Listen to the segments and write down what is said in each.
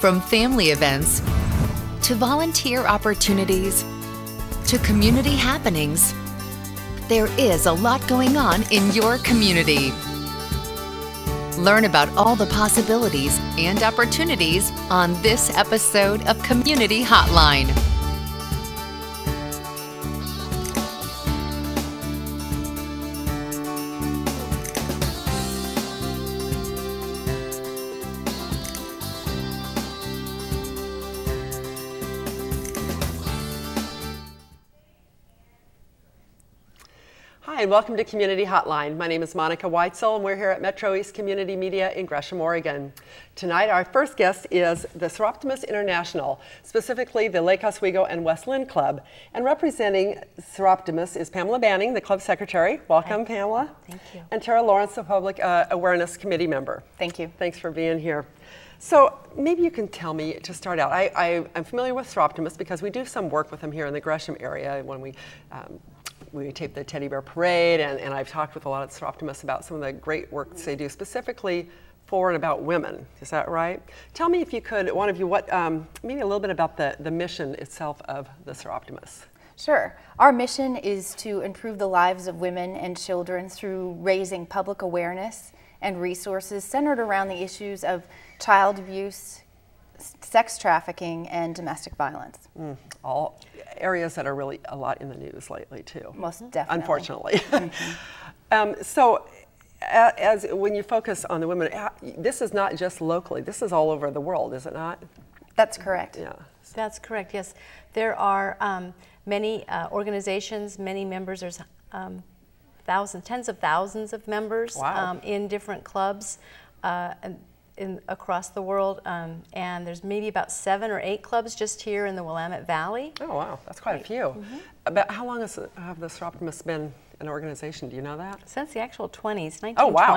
From family events to volunteer opportunities to community happenings, there is a lot going on in your community. Learn about all the possibilities and opportunities on this episode of Community Hotline. Hi, and welcome to Community Hotline. My name is Monica Weitzel, and we're here at MetroEast Community Media in Gresham, Oregon. Tonight, our first guest is the Soroptimist International, specifically the Lake Oswego and West Linn Club. And representing Soroptimist is Pamela Banning, the club secretary. Welcome, Hi. Pamela. Thank you. And Tara Lawrence, the Public uh, Awareness Committee member. Thank you. Thanks for being here. So maybe you can tell me to start out. I, I, am familiar with Soroptimist because we do some work with them here in the Gresham area when we um, we tape the Teddy Bear Parade, and, and I've talked with a lot of Soroptimists about some of the great work they do specifically for and about women. Is that right? Tell me if you could, one of you, what um, maybe a little bit about the, the mission itself of the Soroptimists. Sure. Our mission is to improve the lives of women and children through raising public awareness and resources centered around the issues of child abuse, sex trafficking, and domestic violence. Mm, all areas that are really a lot in the news lately, too. Most definitely. Unfortunately. Mm-hmm. um, so, as when you focus on the women, this is not just locally. This is all over the world, is it not? That's correct. Yeah. That's correct. Yes, there are um, many uh, organizations, many members. There's um, thousands, tens of thousands of members wow. um, in different clubs. Uh, in, across the world, um, and there's maybe about seven or eight clubs just here in the Willamette Valley. Oh wow, that's quite right. a few. Mm-hmm. About how long has have the Soroptimists been an organization? Do you know that? Since the actual 20s, 1920s. Oh wow.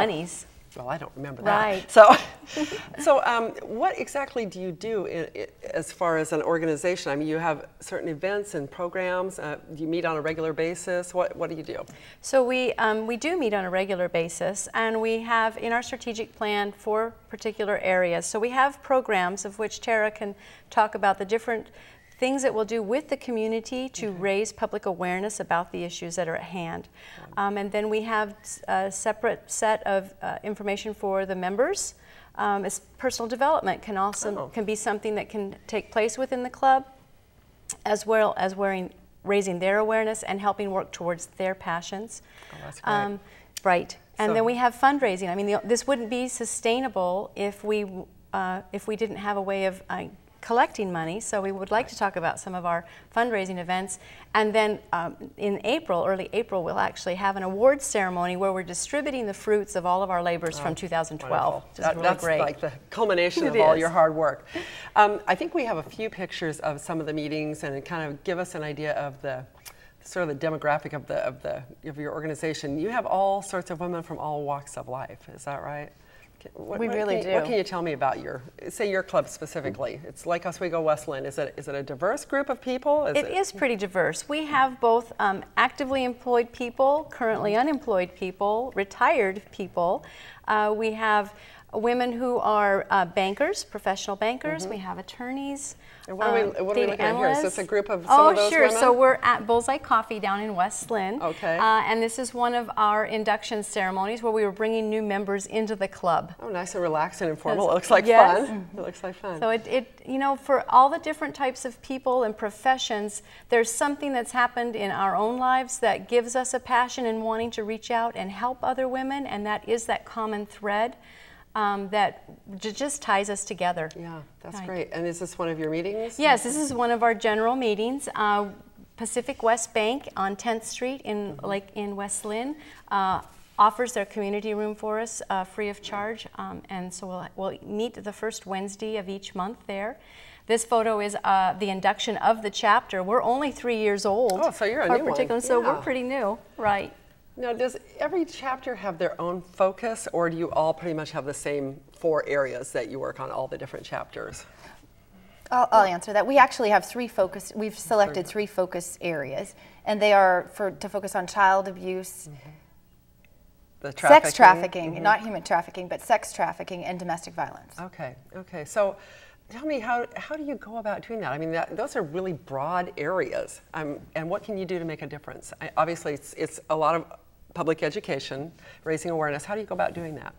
Well, I don't remember that. Right. So, so um, what exactly do you do in, in, as far as an organization? I mean, you have certain events and programs. Uh, do you meet on a regular basis? What What do you do? So we um, we do meet on a regular basis, and we have in our strategic plan four particular areas. So we have programs of which Tara can talk about the different things that we'll do with the community to okay. raise public awareness about the issues that are at hand. Um, and then we have a separate set of uh, information for the members. Um, as personal development can also oh. can be something that can take place within the club, as well as wearing, raising their awareness and helping work towards their passions. Oh, that's great. Um, right. And so then we have fundraising. I mean, the, this wouldn't be sustainable if we uh, if we didn't have a way of uh, collecting money, so we would like to talk about some of our fundraising events. And then um, in April, early April, we'll actually have an awards ceremony where we're distributing the fruits of all of our labors oh, from 2012. That, really that's great. like the culmination of all your hard work. Um, I think we have a few pictures of some of the meetings and kind of give us an idea of the sort of the demographic of the of the of your organization. You have all sorts of women from all walks of life. Is that right? What, we really what do. What can you tell me about your, say your club specifically? It's Lake Oswego West Linn. Is it, is it a diverse group of people? Is it, it is pretty diverse. We have both um, actively employed people, currently unemployed people, retired people. Uh, we have women who are uh, bankers, professional bankers. Mm-hmm. We have attorneys. And what are we, what are we looking analysts. at here? Is this a group of some oh, of those sure. women? So we're at Bullseye Coffee down in West Linn. Okay. Uh, and this is one of our induction ceremonies where we were bringing new members into the club. Oh, nice and relaxed and informal. It looks like yes. fun. It looks like fun. So it, it, you know, for all the different types of people and professions, there's something that's happened in our own lives that gives us a passion in wanting to reach out and help other women, and that is that common thread um, that just ties us together. Yeah, that's Right. great. And is this one of your meetings? Yes, this is one of our general meetings. Uh, Pacific West Bank on 10th Street in Lake in West Linn. uh, offers their community room for us uh, free of charge, um, and so we'll, we'll meet the first Wednesday of each month there. This photo is uh, the induction of the chapter. We're only three years old. Oh, so you're a new one. So Yeah. we're pretty new, right? Now, does every chapter have their own focus, or do you all pretty much have the same four areas that you work on, all the different chapters? I'll, I'll answer that. We actually have three focus. We've selected three focus areas, and they are for to focus on child abuse, The trafficking? sex trafficking, Mhm. not human trafficking, but sex trafficking and domestic violence. Okay, okay. So tell me how, how do you go about doing that? I mean, that, those are really broad areas. Um, and what can you do to make a difference? I, obviously, it's, it's a lot of public education, raising awareness. How do you go about doing that?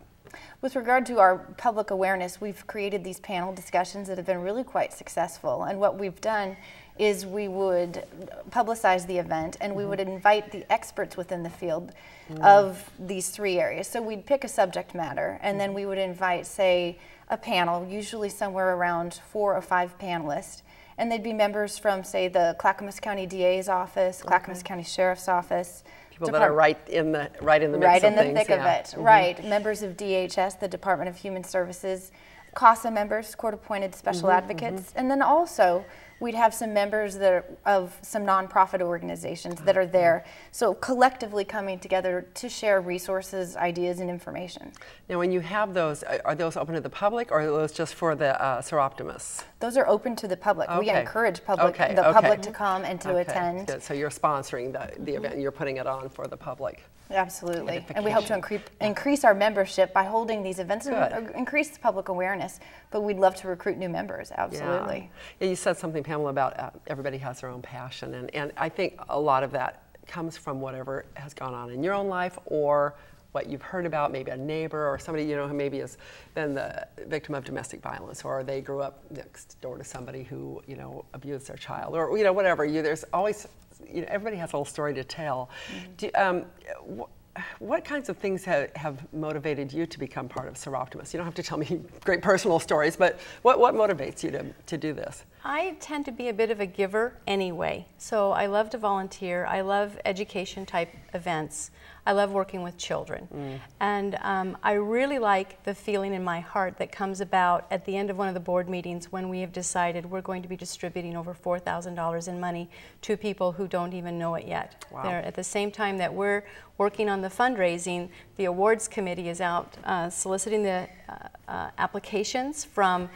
With regard to our public awareness, we've created these panel discussions that have been really quite successful. And what we've done is we would publicize the event and we would mm-hmm. invite the experts within the field mm. of these three areas. So we'd pick a subject matter and then we would invite, say, a panel, usually somewhere around four or five panelists. And they'd be members from, say, the Clackamas County DA's office, Clackamas okay. County Sheriff's Office, people that are right in the right in the right in the things, thick yeah. of it. Mm-hmm. Right, members of DHS, the Department of Human Services, CASA members, court-appointed special mm-hmm, advocates, mm-hmm. and then also we'd have some members that are of some nonprofit organizations that are there. So collectively coming together to share resources, ideas, and information. Now, when you have those, are those open to the public, or are those just for the uh, Soroptimists? Those are open to the public. Okay. We encourage public, okay. the okay. public to come and to attend. So you're sponsoring the, the event, you're putting it on for the public. Absolutely. And we hope to increase, increase our membership by holding these events Good. and increase public awareness. But we'd love to recruit new members, absolutely. Yeah, yeah you said something, Pamela, about uh, everybody has their own passion. And, and I think a lot of that comes from whatever has gone on in your own life or what you've heard about, maybe a neighbor or somebody you know who maybe has been the victim of domestic violence, or they grew up next door to somebody who you know abused their child, or you know whatever. You, there's always you know, everybody has a little story to tell. Mm-hmm. Do, um, wh- what kinds of things have, have motivated you to become part of Soroptimist? You don't have to tell me great personal stories, but what, what motivates you to, to do this? I tend to be a bit of a giver anyway. So I love to volunteer. I love education type events. I love working with children. Mm. And um, I really like the feeling in my heart that comes about at the end of one of the board meetings when we have decided we're going to be distributing over $4,000 in money to people who don't even know it yet. Wow. They're, at the same time that we're working on the fundraising, the awards committee is out uh, soliciting the uh, uh, applications from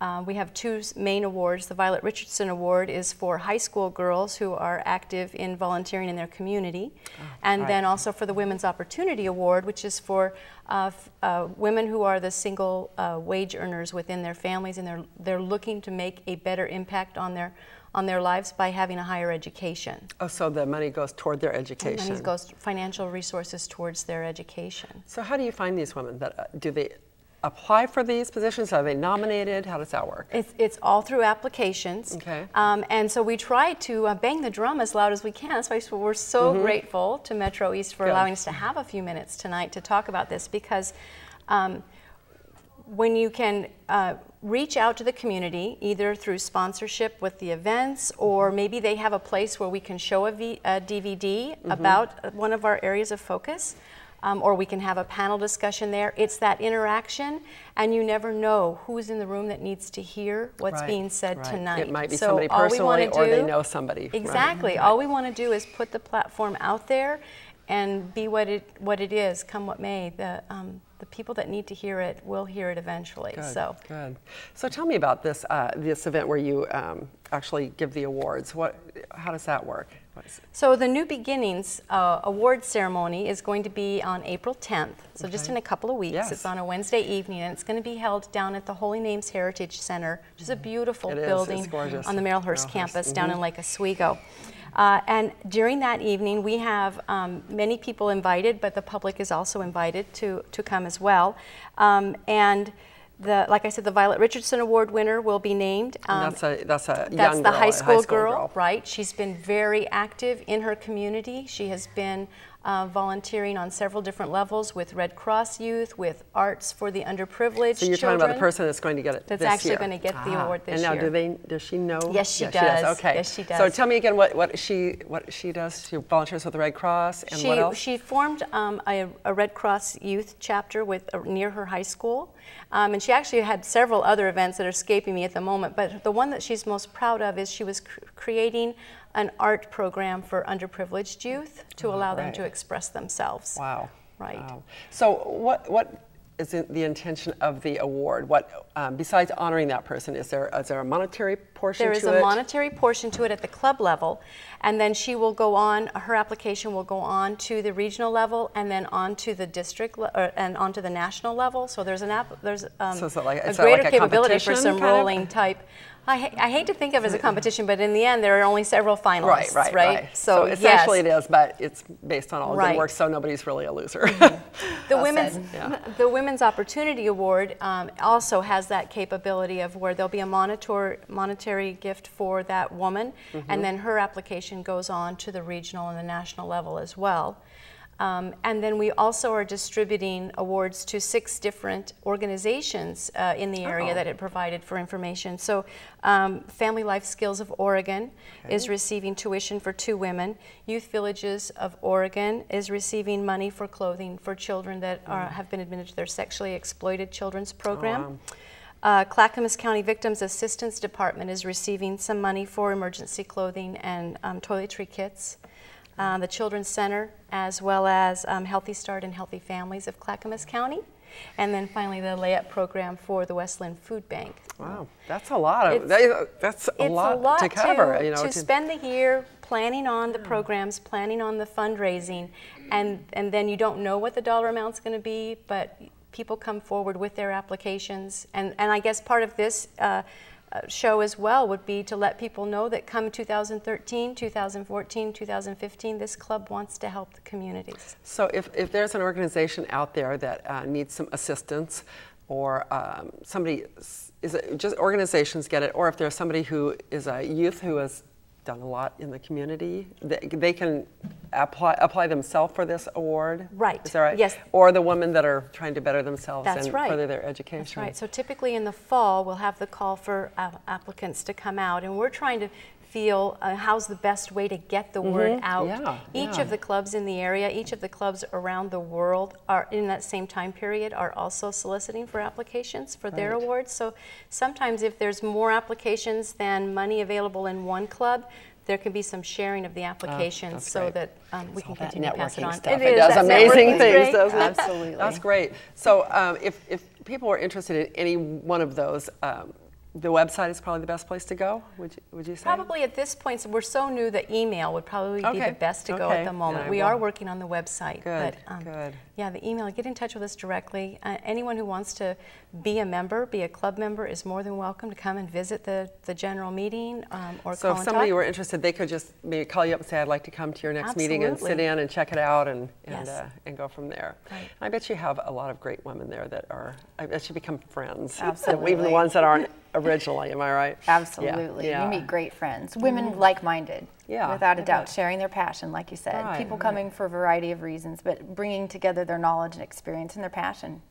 uh, we have two main awards. The Violet Richardson Award is for high school girls who are active in volunteering in their community. Oh, and right. then also for the Women's Opportunity Award, which is for uh, uh, women who are the single uh, wage earners within their families and they're, they're looking to make a better impact on their on their lives by having a higher education. Oh, so the money goes toward their education. The money goes financial resources towards their education. So how do you find these women? That uh, do they apply for these positions? Are they nominated? How does that work? It's, it's all through applications. Okay. Um, and so we try to uh, bang the drum as loud as we can. That's why we're so mm-hmm. grateful to MetroEast for Good. allowing us to have a few minutes tonight to talk about this because um, when you can uh, reach out to the community, either through sponsorship with the events, or mm-hmm. maybe they have a place where we can show a, v- a DVD mm-hmm. about one of our areas of focus um, or we can have a panel discussion there. It's that interaction, and you never know who's in the room that needs to hear what's right, being said right. tonight. It might be so somebody personally, or they know somebody. Exactly. Right. All we want to do is put the platform out there and be what it what it is, come what may. The um, the people that need to hear it will hear it eventually. Good, so good. So tell me about this uh, this event where you um, actually give the awards. What how does that work? So the New Beginnings uh, award ceremony is going to be on April 10th, so okay. just in a couple of weeks. Yes. It's on a Wednesday evening, and it's going to be held down at the Holy Names Heritage Center, which is a beautiful it building on the Marylhurst campus mm -hmm. down in Lake Oswego. Uh, and during that evening, we have um, many people invited, but the public is also invited to, to come as well. Um, and the, like I said, the Violet Richardson Award winner will be named. Um, that's a that's a that's young the girl, high school, high school girl, girl, right? She's been very active in her community. She has been uh, volunteering on several different levels with Red Cross Youth, with Arts for the Underprivileged. So you're children. talking about the person that's going to get it. That's this actually year. going to get the ah. award this and now, year. do they? Does she know? Yes, she, yes, does. she does. Okay. Yes, she does. So tell me again what, what she what she does. She volunteers with the Red Cross and she, what else? She formed um, a, a, Red Cross Youth chapter with uh, near her high school, um, and she actually had several other events that are escaping me at the moment. But the one that she's most proud of is she was cr- creating an art program for underprivileged youth to allow right. them to express themselves. Wow. Right. Wow. So what what is the intention of the award? What um, besides honoring that person, is there is there a monetary portion There is is it? a monetary portion to it at the club level, and then she will go on. Her application will go on to the regional level, and then on to the district or, and on to the national level. So there's an app. There's um, So like- a greater like a capability for some kind of? rolling type. I, ha- I hate to think of it as a competition, but in the end, there are only several finalists, Right, right, right. So, essentially yes, it is, but it's based on all Right. good work, so nobody's really a loser. The Well women's said. the Women's Opportunity Award um, also has that capability of where there'll be a monitor, monetary gift for that woman, Mm-hmm. and then her application goes on to the regional and the national level as well. Um, and then we also are distributing awards to six different organizations uh, in the area Oh. that it provided for information. So, um, Family Life Skills of Oregon is receiving tuition for two women. Youth Villages of Oregon is receiving money for clothing for children that are, have been admitted to their sexually exploited children's program. wow. Uh, Clackamas County Victims Assistance Department is receiving some money for emergency clothing and um, toiletry kits. Uh, the Children's Center, as well as um, Healthy Start and Healthy Families of Clackamas County. And then finally, the layup program for the West Linn Food Bank. wow, that's a lot of that- that's a lot, a lot to cover. to, you know, to spend the year planning on the programs, planning on the fundraising, and, and then you don't know what the dollar amount's going to be, but people come forward with their applications. And, and I guess part of this uh, show as well would be to let people know that come 2013, 2014, 2015, this club wants to help the communities. So if, if there's an organization out there that uh, needs some assistance, or um, somebody is it just organizations get it, or if there's somebody who is a youth who has done a lot in the community, they, they can apply apply themselves for this award. Right, Is that right? yes. Or the women that are trying to better themselves That's and right. further their education. That's right. So typically in the fall, we'll have the call for uh, applicants to come out, and we're trying to feel uh, how's the best way to get the word out. Yeah, each yeah. of the clubs in the area, each of the clubs around the world are in that same time period are also soliciting for applications for their awards. So sometimes if there's more applications than money available in one club, there can be some sharing of the applications Oh, so great. that um, we can all continue to pass it networking on. Stuff. It It, is, does amazing things, great. doesn't it? Absolutely. That's great. So um, if, if people are interested in any one of those, um, the website is probably the best place to go, would you, would you say? Probably at this point, so we're so new, that email would probably be the best to go at the moment. Yeah, we are working on the website. Good, but, um, good. Yeah, the email, get in touch with us directly. Uh, anyone who wants to be a member, be a club member, is more than welcome to come and visit the, the general meeting um, or So if somebody talk. were interested, they could just maybe call you up and say, I'd like to come to your next meeting and sit Absolutely. in and check it out and, and, Yes. uh, and go from there. Right. I bet you have a lot of great women there that are, I bet you become friends. Absolutely. Even the ones that aren't originally, am I right? Absolutely. Yeah. You meet great friends, women like minded. Yeah, Without a doubt, sharing their passion, like you said. Right, People right. coming for a variety of reasons, but bringing together their knowledge and experience and their passion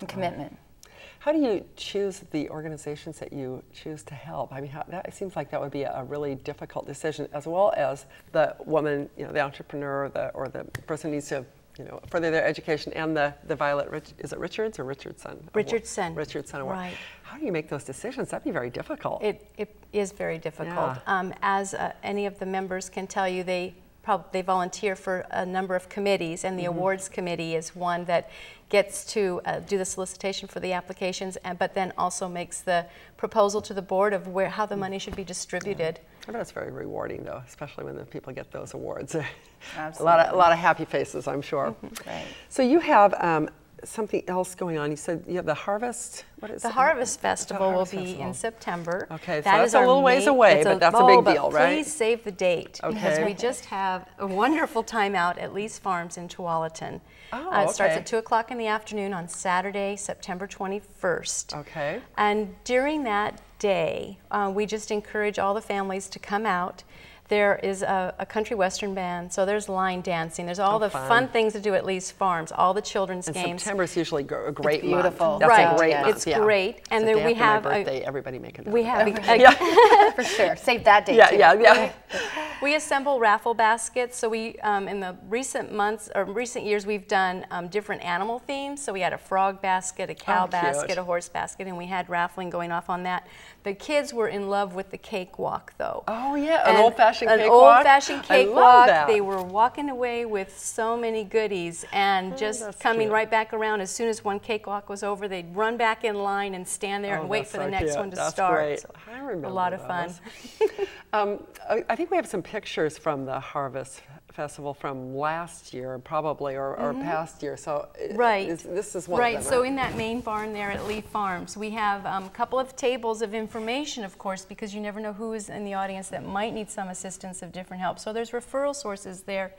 and commitment. How do you choose the organizations that you choose to help? I mean, how, that it seems like that would be a, really difficult decision, as well as the woman, you know, the entrepreneur, the, or the person needs to, you know, further their education, and the the Violet, Rich, is it Richards or Richardson? Award? Richardson. Richardson Award. Right. How do you make those decisions? That'd be very difficult. It, it is very difficult. Yeah. Um, as uh, any of the members can tell you, they prob- they volunteer for a number of committees, and the Mm-hmm. awards committee is one that gets to uh, do the solicitation for the applications, and, but then also makes the proposal to the board of where how the money should be distributed. I bet it's very rewarding, though, especially when the people get those awards. a lot of a lot of happy faces, I'm sure. Right. So you have um, something else going on. You said you have the harvest. What is The it? Harvest Festival Harvest will be Festival. in September. Okay, so That that's is a little ways away, but that's a oh, big but deal, right? Please save the date because we just have a wonderful time out at Lee's Farms in Tualatin. Oh, Uh, it starts at 2 o'clock in the afternoon on Saturday, September 21st. Okay. And during that day, uh, we just encourage all the families to come out. There is a, a country western band, so there's line dancing. There's all Oh, the fun. fun. things to do at Lee's Farms, all the children's And games. September is usually gr- a great month. beautiful. That's Right. a great Yes. month. It's yeah. great. And It's the then we have my a- birthday. Everybody make a note We have a, a- For sure. Save that date Yeah, too. yeah, yeah. We assemble raffle baskets. So we, um, in the recent months or recent years, we've done um, different animal themes. So we had a frog basket, a cow Oh, basket, cute. a horse basket, and we had raffling going off on that. The kids were in love with the cakewalk, though. Oh, yeah, an old-fashioned An cakewalk? old-fashioned I love cakewalk. They were walking away with so many goodies, and just Oh, that's coming cute. right back around as soon as one cakewalk was over. They'd run back in line and stand there Oh, and wait for the next cute. one to That's start. great. So, I remember a lot of fun. um, I, I think we have some pictures from the Harvest Festival from last year, probably, or, or past year. So Mm-hmm. Right. is- this is one right. of them. So in that main barn there at Lee Farms, we have um, a couple of tables of information, of course, because you never know who is in the audience that might need some assistance of different help. So there's referral sources there,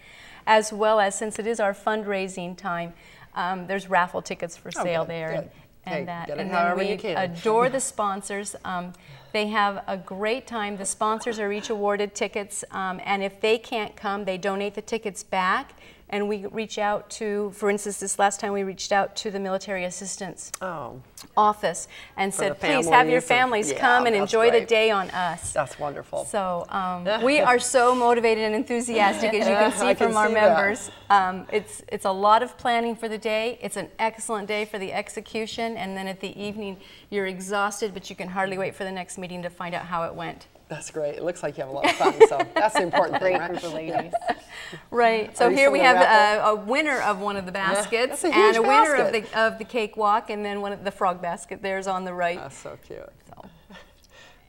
as well as since it is our fundraising time, um, there's raffle tickets for Oh, sale there good. And, Hey, that. get it and however then we you can. adore the sponsors. Um, they have a great time. The sponsors are each awarded tickets, um, and if they can't come, they donate the tickets back. And we reach out to, for instance, this last time we reached out to the military assistance Oh, office and the said, please have your families yeah, come and enjoy the day on us. that's wonderful. So um, we are so motivated and enthusiastic, as you can see can from our see members. Um, it's it's a lot of planning for the day. It's an excellent day for the execution, and then at the evening, you're exhausted, but you can hardly wait for the next meeting to find out how it went. That's great. It looks like you have a lot of fun. So that's the important thing, right? of ladies. Right. So here we have a, a winner of one of the baskets that's a and a winner of the of the cakewalk, and then one of the frog basket. There's on the right. That's so cute. So.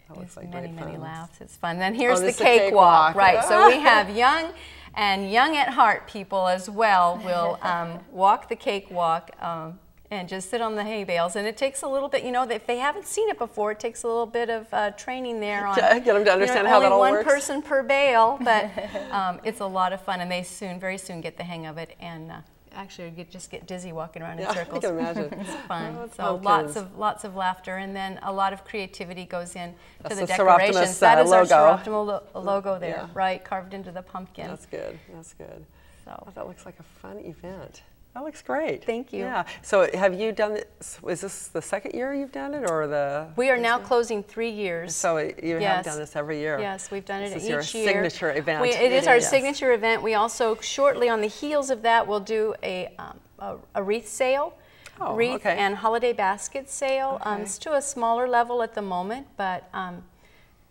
That looks like many, many fun. laughs. It's fun. Then here's Oh, the cakewalk. cakewalk. Right. So we have young and young at heart people as well will um, walk the cakewalk um, and just sit on the hay bales. And it takes a little bit, you know, if they haven't seen it before, it takes a little bit of uh, training there on To get them to understand you know, how only that all one works. person per bale, but um, it's a lot of fun, and they soon, very soon, get the hang of it and. Uh, Actually, get, just get dizzy walking around in Yeah, I circles. can imagine. it's fun. Oh, it's so lots of lots of laughter, and then a lot of creativity goes in That's to the the decorations. Soroptimist, that uh, is our logo. Soroptimist lo- logo there, Yeah. right, carved into the pumpkin. That's good. That's good. So. Oh, that looks like a fun event. That looks great. Thank you. Yeah. So have you done this? Is this the second year you've done it, or the? we are now closing three years. So you have done this every year. Yes, we've done it This is your signature event. We, it is our Yes. signature event. We also, shortly on the heels of that, we'll do a, um, a, a wreath sale. Oh, wreath okay. and holiday basket sale. Um, it's to a smaller level at the moment, but um,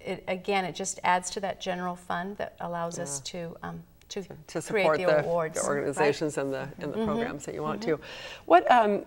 it, again, it just adds to that general fund that allows us to um, to, to support the, the, awards. the right? organizations and the and Mm-hmm. programs that you want to. What um,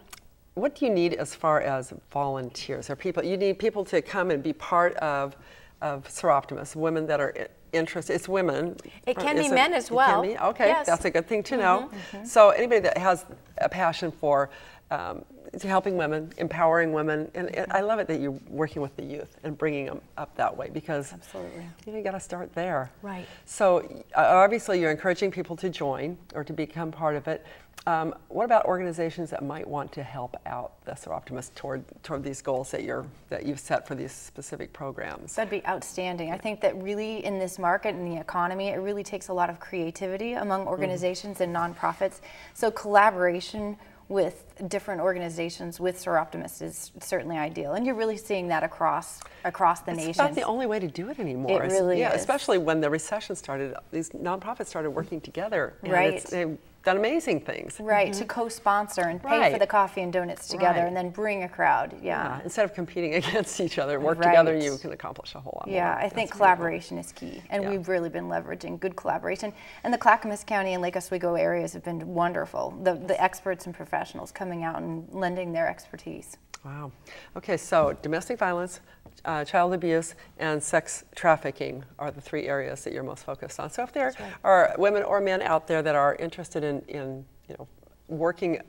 what do you need as far as volunteers? or people you need people to come and be part of of Soroptimist? Women that are interested. It's women. It can Is be men as well. It can be? Okay, Yes. Mm-hmm. that's a good thing to know. So anybody that has a passion for um, helping women, empowering women, and, and I love it that you're working with the youth and bringing them up that way because Absolutely. you know, you got to start there. Right. So uh, obviously, you're encouraging people to join or to become part of it. Um, what about organizations that might want to help out the Soroptimist toward toward these goals that you're that you've set for these specific programs? That'd be outstanding. I think that really in this market and the economy, it really takes a lot of creativity among organizations and nonprofits. So collaboration with different organizations with Soroptimist is certainly ideal, and you're really seeing that across across the It's nation. about the only way to do it anymore. It really yeah, is. especially when the recession started. These nonprofits started working together. and Right. it's- done amazing things. Right, to co-sponsor and pay for Mm-hmm. The coffee and donuts together, Right. and then bring a crowd. Yeah, Yeah, Instead of competing against each other, work together, Right. you can accomplish a whole lot more. Yeah, I think That's beautiful. collaboration is key, and Yeah. we've really been leveraging good collaboration. And the Clackamas County and Lake Oswego areas have been wonderful. The the experts and professionals coming out and lending their expertise. Wow. Okay, so domestic violence, uh, child abuse, and sex trafficking are the three areas that you're most focused on. So if there are women or men out there that are interested in, in you know, working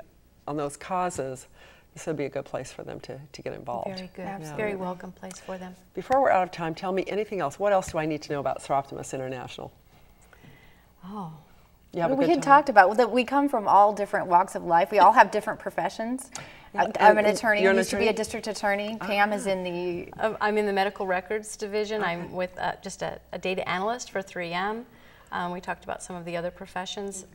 on those causes, this would be a good place for them to, to get involved. Very good. Absolutely. Very welcome place for them. Before we're out of time, tell me anything else. What else do I need to know about Soroptimist International? Oh. You have a we had time? talked about that we come from all different walks of life. We all have different professions. Yeah, Uh, I'm an attorney. you're I an used to be a district attorney. Pam is in the Um, I'm in the medical records division. I'm with uh, just a, a data analyst for 3M. Um, we talked about some of the other professions.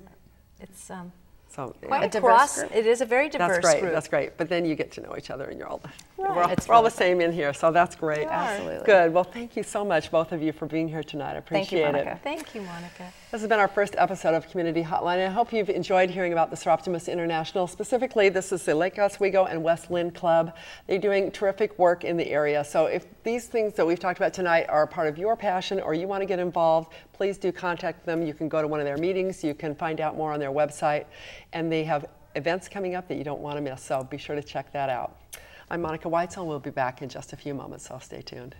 It's um, So Quite A diverse group. it is a very diverse that's great. group. That's great. But then you get to know each other, and you're all the, Right. we're, all, It's we're all the same in here. So that's great. Absolutely. Good. Well, thank you so much, both of you, for being here tonight. I appreciate Thank you, appreciate it. Monica. Thank you, Monica. This has been our first episode of Community Hotline. I hope you've enjoyed hearing about the Soroptimist International. Specifically, this is the Lake Oswego and West Linn Club. They're doing terrific work in the area. So if these things that we've talked about tonight are part of your passion or you want to get involved, please do contact them. You can go to one of their meetings. You can find out more on their website. And they have events coming up that you don't want to miss. So be sure to check that out. I'm Monica Weitzel. We'll be back in just a few moments, so stay tuned.